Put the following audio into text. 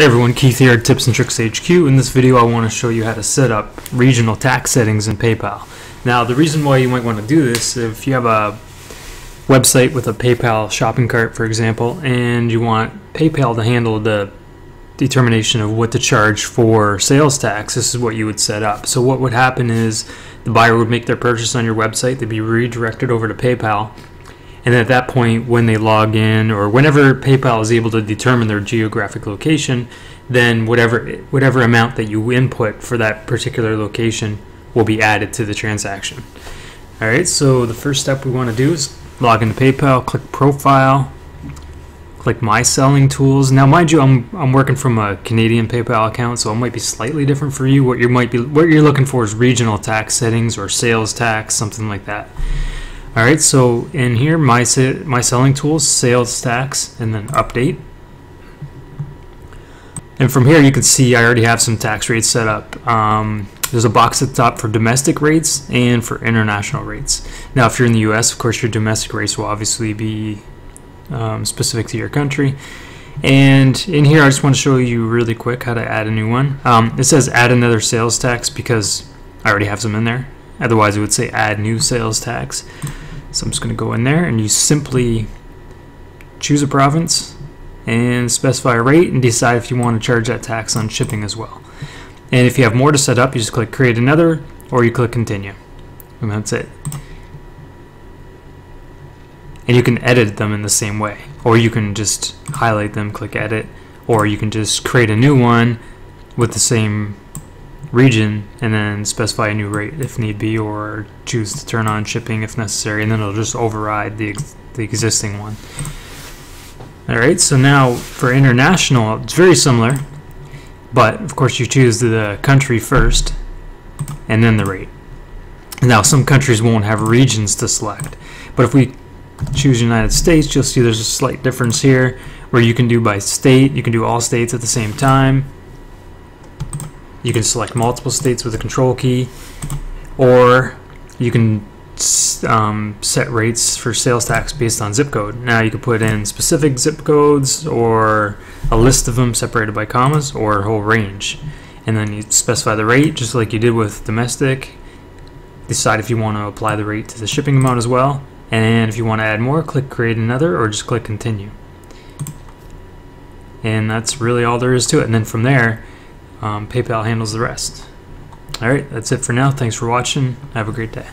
Hey everyone, Keith here at Tips and Tricks HQ. In this video I want to show you how to set up regional tax settings in PayPal. Now the reason why you might want to do this, if you have a website with a PayPal shopping cart for example, and you want PayPal to handle the determination of what to charge for sales tax, this is what you would set up. So what would happen is the buyer would make their purchase on your website, they'd be redirected over to PayPal, and at that point, when they log in or whenever PayPal is able to determine their geographic location, then whatever whatever amount that you input for that particular location will be added to the transaction. All right, so the first step we want to do is log into PayPal, click Profile, click My Selling Tools. Now, mind you, I'm I'm working from a Canadian PayPal account, so it might be slightly different for you. What you might be what you're looking for is regional tax settings or sales tax, something like that. All right, so in here, my, my selling tools, sales tax, and then update. And from here, you can see I already have some tax rates set up. Um, there's a box at the top for domestic rates and for international rates. Now, if you're in the U.S., of course, your domestic rates will obviously be um, specific to your country. And in here, I just want to show you really quick how to add a new one. Um, it says add another sales tax because I already have some in there. Otherwise, it would say add new sales tax. So I'm just going to go in there and you simply choose a province and specify a rate and decide if you want to charge that tax on shipping as well. And if you have more to set up, you just click create another or you click continue. And that's it. And you can edit them in the same way. Or you can just highlight them, click edit, or you can just create a new one with the same region and then specify a new rate if need be or choose to turn on shipping if necessary and then it'll just override the, the existing one. Alright, so now for international, it's very similar, but of course you choose the country first and then the rate. Now some countries won't have regions to select, but if we choose United States, you'll see there's a slight difference here where you can do by state, you can do all states at the same time, you can select multiple states with a control key, or you can um, set rates for sales tax based on zip code. Now you can put in specific zip codes or a list of them separated by commas or a whole range. And then you specify the rate just like you did with domestic. Decide if you want to apply the rate to the shipping amount as well. And if you want to add more, click create another or just click continue. And that's really all there is to it. And then from there, um, PayPal handles the rest. Alright, that's it for now. Thanks for watching. Have a great day.